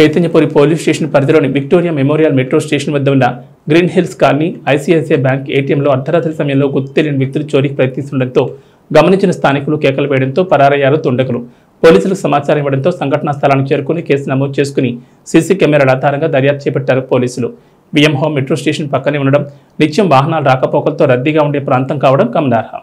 Chaitanyapuri police station పరిధిలోని Victoria Memorial metro station వద్ద ఉన్న Green Hills Colony ICICI bank ఏటీఎంలో అర్ధరాత్రి సమయంలో గుర్తు తెలియని వ్యక్తులు చోరీకి ప్రయత్నిస్తుండటంతో గమనించిన స్థానికులు కేకలు వేయడంతో పరారయ్యారు తుండకులు పోలీసులకు సమాచారం ఇవ్వడంతో సంఘటనా స్థలానికి చేరుకుని కేసు నమోదు చేసుకుని సీసీ కెమెరాల ఆధారంగా దర్యాప్తు చేపట్టారు పోలీసులు. బిఎం హోమ్ మెట్రో స్టేషన్ పక్కనే ఉండడం నిత్యం వాహనాలు రాకపోకలతో రద్దీగా ఉండే ప్రాంతం కావడం గమనార్హం.